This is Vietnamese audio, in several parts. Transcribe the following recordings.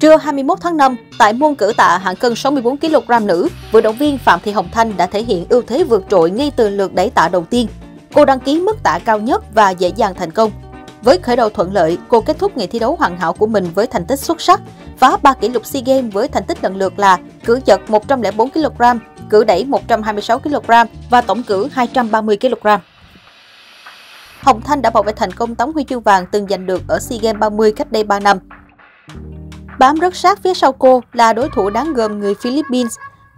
Trưa 21 tháng 5, tại môn cử tạ hạng cân 64 kg nữ, vận động viên Phạm Thị Hồng Thanh đã thể hiện ưu thế vượt trội ngay từ lượt đẩy tạ đầu tiên. Cô đăng ký mức tạ cao nhất và dễ dàng thành công. Với khởi đầu thuận lợi, cô kết thúc ngày thi đấu hoàn hảo của mình với thành tích xuất sắc, phá 3 kỷ lục SEA Games với thành tích lần lượt là cử giật 104 kg, cử đẩy 126 kg và tổng cử 230 kg. Hồng Thanh đã bảo vệ thành công tấm huy chương vàng từng giành được ở SEA Games 30 cách đây 3 năm. Bám rất sát phía sau cô là đối thủ đáng gờm người Philippines,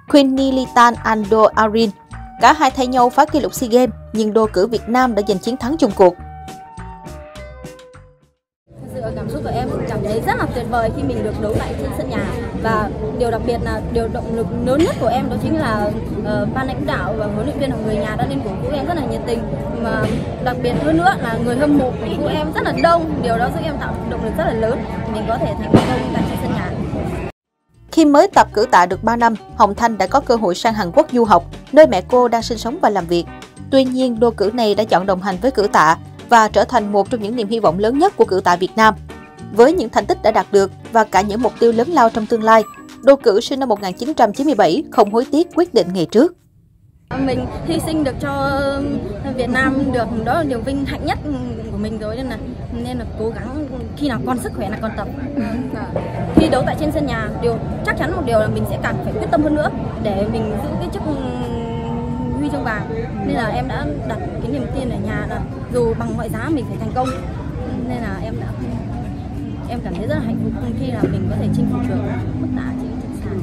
Quinilitan Ando Arin. Cả hai thay nhau phá kỷ lục SEA Games, nhưng đô cử Việt Nam đã giành chiến thắng chung cuộc. Vời khi mình được đấu lại trên sân nhà và điều đặc biệt là điều động lực lớn nhất của em đó chính là uh, ban lãnh đạo và huấn luyện viên và người nhà đã lên cổ vũ em rất là nhiệt tình mà đặc biệt hơn nữa là người hâm mộ của em rất là đông điều đó giúp em tạo động lực rất là lớn mình có thể thành công tại trên sân nhà khi mới tập cử tạ được 3 năm, Hồng Thanh đã có cơ hội sang Hàn Quốc du học, nơi mẹ cô đang sinh sống và làm việc. Tuy nhiên, đô cử này đã chọn đồng hành với cử tạ và trở thành một trong những niềm hy vọng lớn nhất của cử tạ Việt Nam. Với những thành tích đã đạt được và cả những mục tiêu lớn lao trong tương lai, đô cử sinh năm 1997 không hối tiếc quyết định ngày trước. Mình hy sinh được cho Việt Nam được đó là điều vinh hạnh nhất của mình rồi nên là nên là cố gắng khi nào còn sức khỏe là còn tập. Khi đấu tại trên sân nhà, điều chắc chắn một điều là mình sẽ càng phải quyết tâm hơn nữa để mình giữ cái chức huy chương vàng nên là em đã đặt cái niềm tin ở nhà là dù bằng mọi giá mình phải thành công nên là em đã em cảm thấy rất là hạnh phúc khi là mình có thể chinh phục được mức tạ trên trận sàn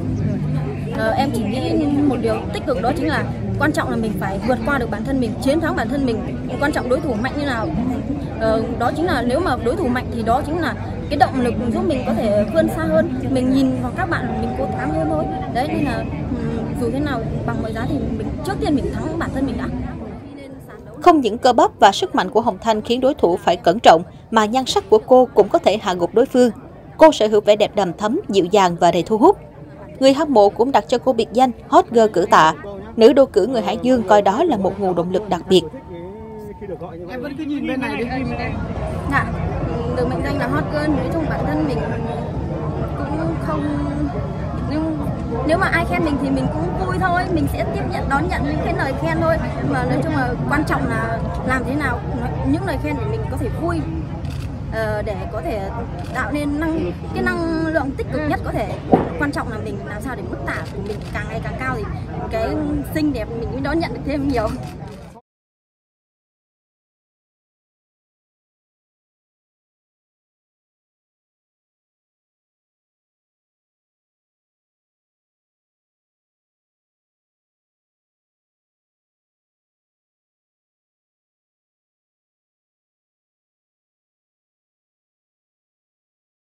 ờ, em chỉ nghĩ một điều tích cực đó chính là quan trọng là mình phải vượt qua được bản thân mình chiến thắng bản thân mình. Quan trọng đối thủ mạnh như nào. Ờ, đó chính là nếu mà đối thủ mạnh thì đó chính là cái động lực giúp mình có thể vươn xa hơn mình nhìn vào các bạn mình cố gắng hơn thôi. Đấy nên là dù thế nào bằng mọi giá thì mình trước tiên mình thắng bản thân mình đã. Không những cơ bắp và sức mạnh của Hồng Thanh khiến đối thủ phải cẩn trọng, mà nhan sắc của cô cũng có thể hạ gục đối phương. Cô sở hữu vẻ đẹp đầm thấm, dịu dàng và đầy thu hút. Người hâm mộ cũng đặt cho cô biệt danh Hot Girl cử tạ. Nữ đô cử người Hải Dương coi đó là một nguồn động lực đặc biệt. Em vẫn cứ nhìn bên này đi. Dạ, được mệnh danh là Hot Girl, nói chung bản thân mình cũng không nếu mà ai khen mình thì mình cũng vui thôi mình sẽ tiếp nhận đón nhận những cái lời khen thôi mà nói chung là quan trọng là làm thế nào những lời khen để mình có thể vui Ờ, để có thể tạo nên năng, cái năng lượng tích cực nhất có thể. Quan trọng là mình làm sao để mức tạ của mình càng ngày càng cao thì cái xinh đẹp mình mới đón nhận được thêm nhiều.